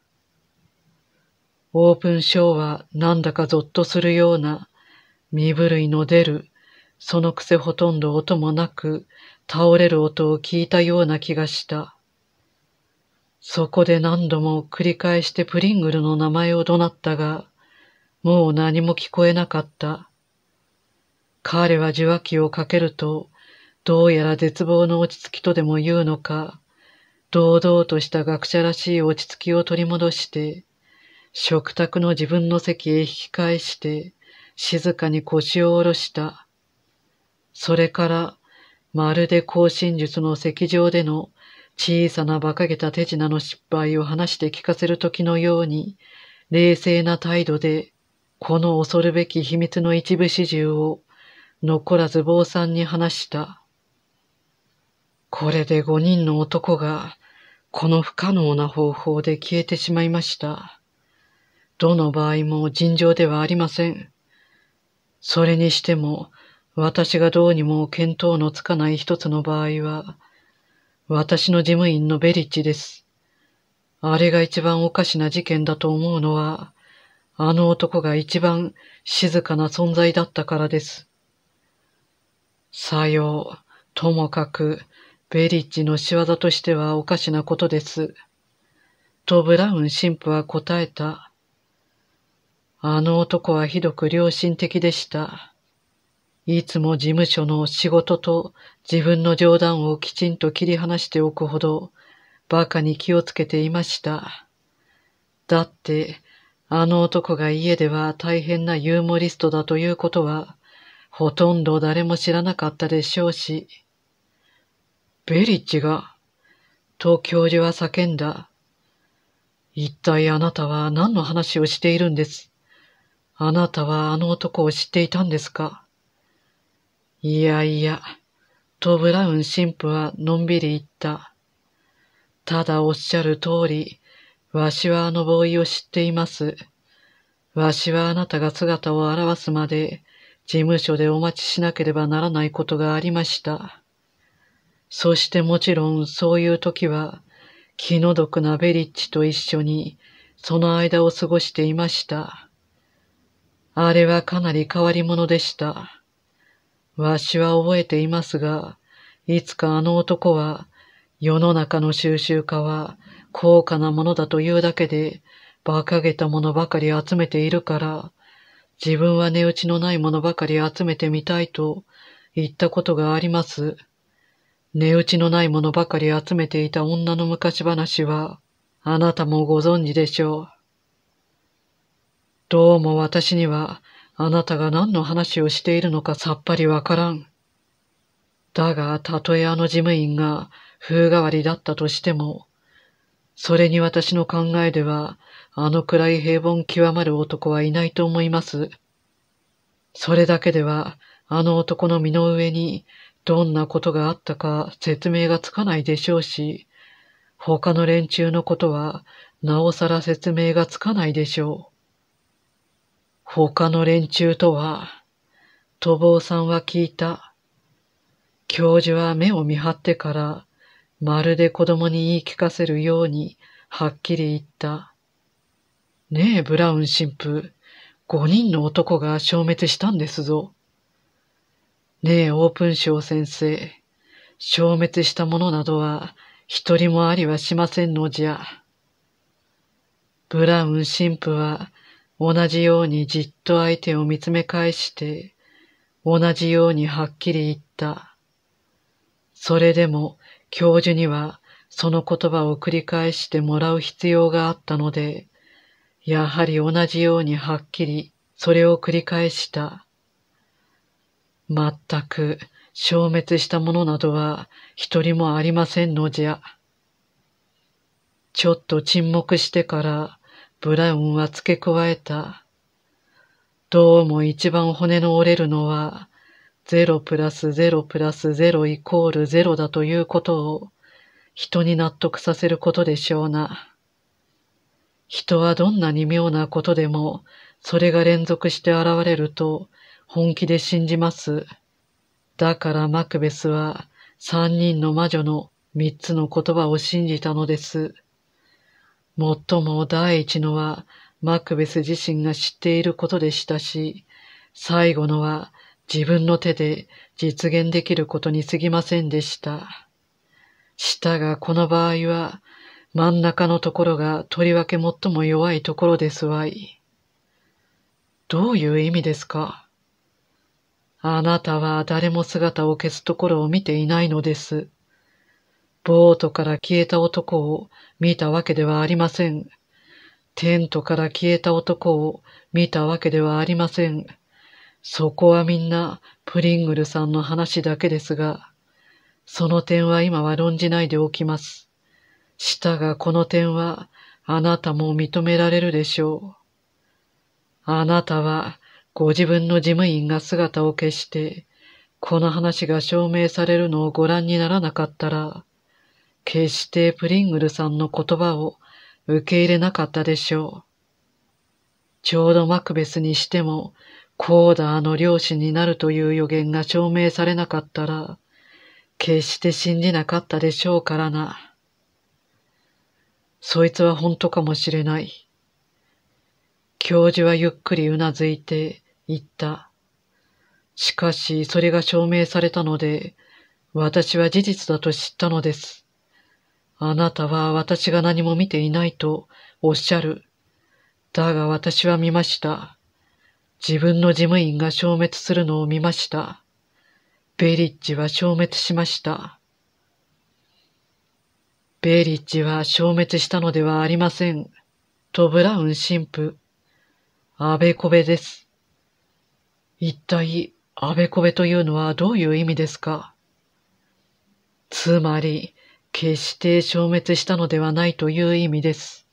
オープンショーはなんだかゾッとするような身震いの出る、そのくせほとんど音もなく倒れる音を聞いたような気がした。そこで何度も繰り返してプリングルの名前を怒鳴ったが、もう何も聞こえなかった。彼は受話器をかけると、どうやら絶望の落ち着きとでも言うのか、堂々とした学者らしい落ち着きを取り戻して、食卓の自分の席へ引き返して、静かに腰を下ろした。それから、まるで行進術の石上での小さな馬鹿げた手品の失敗を話して聞かせるときのように、冷静な態度でこの恐るべき秘密の一部始終を残らず坊さんに話した。これで五人の男がこの不可能な方法で消えてしまいました。どの場合も尋常ではありません。それにしても私がどうにも見当のつかない一つの場合は私の事務員のベリッジです。あれが一番おかしな事件だと思うのはあの男が一番静かな存在だったからです。さよう、ともかく、ベリッジの仕業としてはおかしなことです。とブラウン神父は答えた。あの男はひどく良心的でした。いつも事務所の仕事と自分の冗談をきちんと切り離しておくほど馬鹿に気をつけていました。だって、あの男が家では大変なユーモリストだということは、ほとんど誰も知らなかったでしょうし。ベリッジが、と教授は叫んだ。一体あなたは何の話をしているんです？あなたはあの男を知っていたんですか？いやいや、とブラウン神父はのんびり言った。ただおっしゃる通り、わしはあのボーイを知っています。わしはあなたが姿を現すまで、事務所でお待ちしなければならないことがありました。そしてもちろんそういう時は、気の毒なベリッジと一緒に、その間を過ごしていました。あれはかなり変わり者でした。わしは覚えていますが、いつかあの男は、世の中の収集家は高価なものだというだけで、馬鹿げたものばかり集めているから、自分は値打ちのないものばかり集めてみたいと言ったことがあります。値打ちのないものばかり集めていた女の昔話は、あなたもご存知でしょう。どうも私には、あなたが何の話をしているのかさっぱりわからん。だが、たとえあの事務員が風変わりだったとしても、それに私の考えでは、あのくらい平凡極まる男はいないと思います。それだけでは、あの男の身の上にどんなことがあったか説明がつかないでしょうし、他の連中のことはなおさら説明がつかないでしょう。他の連中とは、とぼうさんは聞いた。教授は目を見張ってから、まるで子供に言い聞かせるように、はっきり言った。ねえ、ブラウン神父、五人の男が消滅したんですぞ。ねえ、オープンショー先生、消滅したものなどは一人もありはしませんのじゃ。ブラウン神父は同じようにじっと相手を見つめ返して、同じようにはっきり言った。それでも教授にはその言葉を繰り返してもらう必要があったので、やはり同じようにはっきりそれを繰り返した。まったく消滅したものなどは一人もありませんのじゃ。ちょっと沈黙してからブラウンは付け加えた。どうも一番骨の折れるのは0プラス0プラス0イコール0だということを人に納得させることでしょうな。人はどんなに妙なことでも、それが連続して現れると本気で信じます。だからマクベスは三人の魔女の三つの言葉を信じたのです。もっとも第一のはマクベス自身が知っていることでしたし、最後のは自分の手で実現できることに過ぎませんでした。したがこの場合は真ん中のところがとりわけ最も弱いところですわい。どういう意味ですか？あなたは誰も姿を消すところを見ていないのです。ボートから消えた男を見たわけではありません。テントから消えた男を見たわけではありません。そこはみんなプリングルさんの話だけですが、その点は今は論じないでおきます。したがこの点はあなたも認められるでしょう。あなたはご自分の事務員が姿を消して、この話が証明されるのをご覧にならなかったら、決してプリングルさんの言葉を受け入れなかったでしょう。ちょうどマクベスにしても、コーダーの漁師になるという予言が証明されなかったら、決して信じなかったでしょうからな。そいつは本当かもしれない。教授はゆっくりうなずいて言った。しかし、それが証明されたので、私は事実だと知ったのです。あなたは私が何も見ていないとおっしゃる。だが私は見ました。自分の事務員が消滅するのを見ました。ベリッジは消滅しました。ベリッジは消滅したのではありません。とブラウン神父。あべこべです。一体、あべこべというのはどういう意味ですか？つまり、決して消滅したのではないという意味です。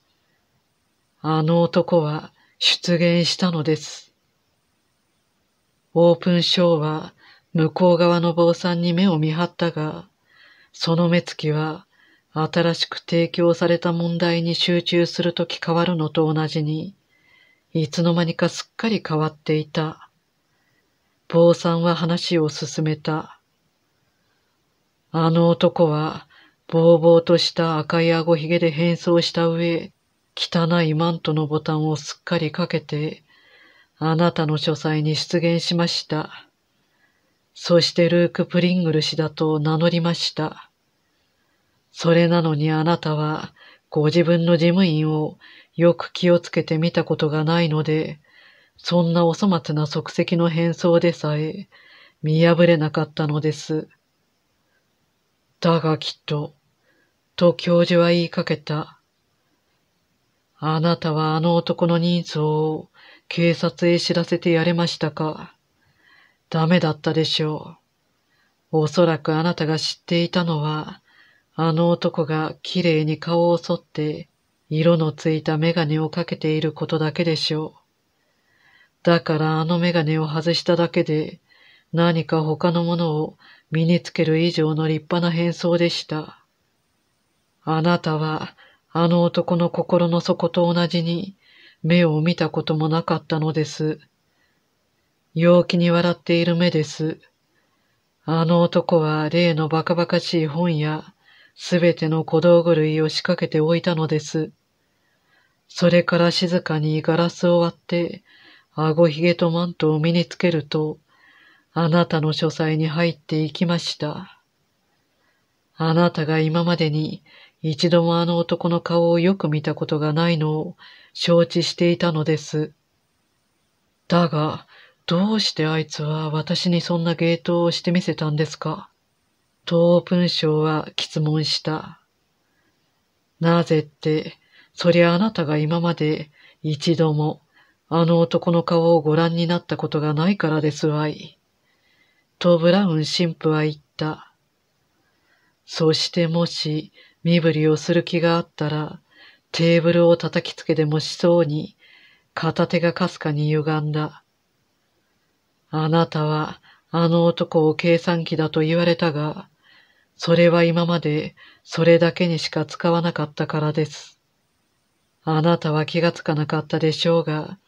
あの男は出現したのです。オープンショーは向こう側の坊さんに目を見張ったが、その目つきは新しく提供された問題に集中するとき変わるのと同じに、いつの間にかすっかり変わっていた。坊さんは話を進めた。あの男は、ぼうぼうとした赤い顎ひげで変装した上、汚いマントのボタンをすっかりかけて、あなたの書斎に出現しました。そしてルーク・プリングル氏だと名乗りました。それなのにあなたは、ご自分の事務員をよく気をつけてみたことがないので、そんなお粗末な即席の変装でさえ見破れなかったのです。だがきっと、と教授は言いかけた。あなたはあの男の人相を警察へ知らせてやれましたか？ダメだったでしょう。おそらくあなたが知っていたのは、あの男がきれいに顔を剃って色のついたメガネをかけていることだけでしょう。だからあのメガネを外しただけで何か他のものを身につける以上の立派な変装でした。あなたはあの男の心の底と同じに目を見たこともなかったのです。陽気に笑っている目です。あの男は例のバカバカしい本やすべての小道具類を仕掛けておいたのです。それから静かにガラスを割って、顎ひげとマントを身につけると、あなたの書斎に入っていきました。あなたが今までに一度もあの男の顔をよく見たことがないのを承知していたのです。だが、どうしてあいつは私にそんな芸当をしてみせたんですか？とオープンショーは質問した。なぜって、そりゃあなたが今まで一度もあの男の顔をご覧になったことがないからですわい。とブラウン神父は言った。そしてもし身振りをする気があったら、テーブルを叩きつけでもしそうに、片手がかすかに歪んだ。あなたはあの男を計算機だと言われたが、それは今までそれだけにしか使わなかったからです。あなたは気がつかなかったでしょうが、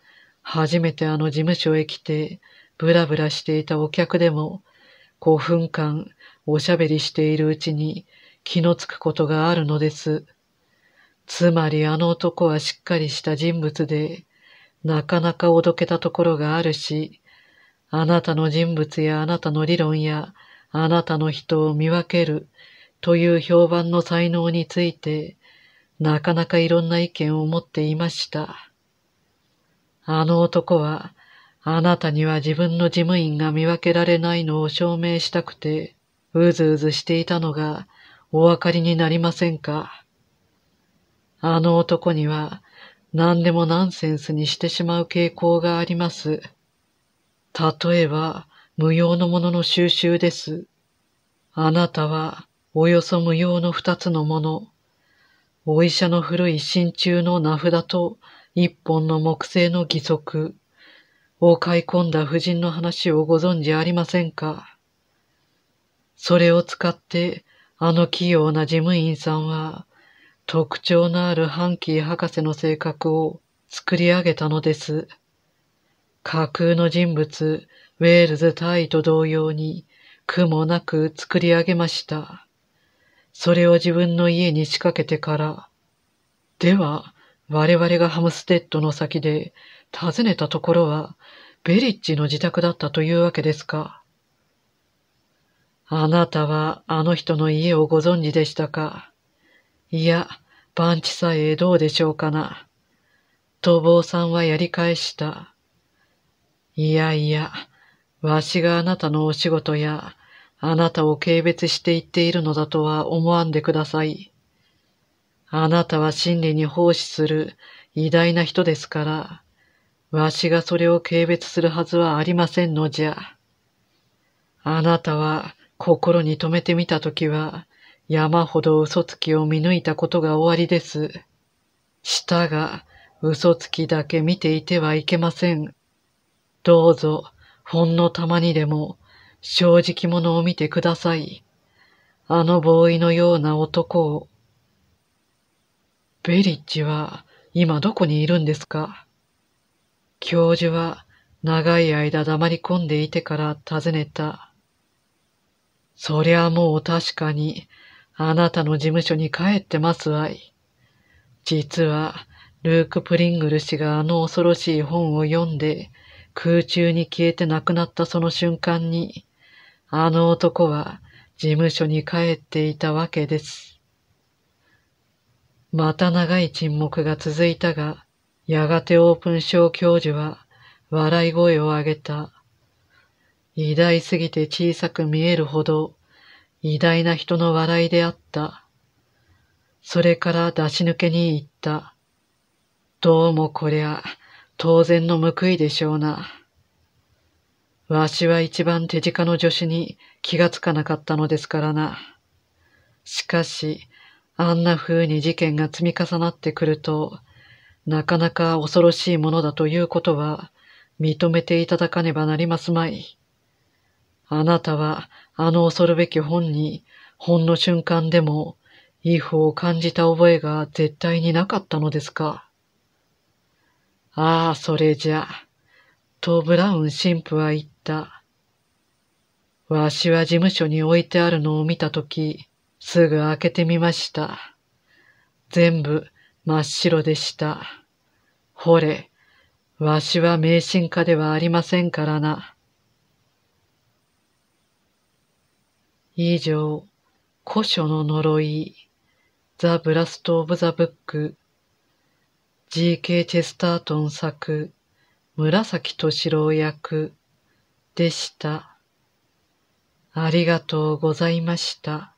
初めてあの事務所へ来て、ブラブラしていたお客でも、5分間おしゃべりしているうちに気のつくことがあるのです。つまりあの男はしっかりした人物で、なかなかおどけたところがあるし、あなたの人物やあなたの理論やあなたの人を見分けるという評判の才能について、なかなかいろんな意見を持っていました。あの男は、あなたには自分の事務員が見分けられないのを証明したくて、うずうずしていたのがお分かりになりませんか？あの男には何でもナンセンスにしてしまう傾向があります。例えば、無用のものの収集です。あなたは、およそ無用の二つのもの、お医者の古い真鍮の名札と一本の木製の義足を買い込んだ夫人の話をご存知ありませんか？それを使って、あの器用な事務員さんは、特徴のあるハンキー博士の性格を作り上げたのです。架空の人物、ウェールズ大尉と同様に、苦もなく作り上げました。それを自分の家に仕掛けてから、では、我々がハムステッドの先で訪ねたところは、ベリッジの自宅だったというわけですか。あなたはあの人の家をご存知でしたかいや、番地さえどうでしょうかな。逃亡さんはやり返した。いやいや、わしがあなたのお仕事や、あなたを軽蔑して言っているのだとは思わんでください。あなたは真理に奉仕する偉大な人ですから、わしがそれを軽蔑するはずはありませんのじゃ。あなたは心に留めてみたときは、山ほど嘘つきを見抜いたことが終わりです。舌が嘘つきだけ見ていてはいけません。どうぞ、ほんのたまにでも、正直者を見てください。あのボーイのような男を。ベリッジは今どこにいるんですか？教授は長い間黙り込んでいてから尋ねた。そりゃもう確かにあなたの事務所に帰ってますわい。実はルーク・プリングル氏があの恐ろしい本を読んで空中に消えて亡くなったその瞬間に、あの男は事務所に帰っていたわけです。また長い沈黙が続いたが、やがてオープンショー教授は笑い声を上げた。偉大すぎて小さく見えるほど偉大な人の笑いであった。それから出し抜けに言った。どうもこりゃ当然の報いでしょうな。わしは一番手近の助手に気がつかなかったのですからな。しかし、あんな風に事件が積み重なってくると、なかなか恐ろしいものだということは認めていただかねばなりますまい。あなたはあの恐るべき本にほんの瞬間でもイフを感じた覚えが絶対になかったのですか。ああ、それじゃ。とブラウン神父は言った。わしは事務所に置いてあるのを見たとき、すぐ開けてみました。全部真っ白でした。ほれ、わしは迷信家ではありませんからな。以上、古書の呪い、ザ・ブラスト・オブ・ザ・ブック、G.K. チェスタートン作、紫敏郎役でした。ありがとうございました。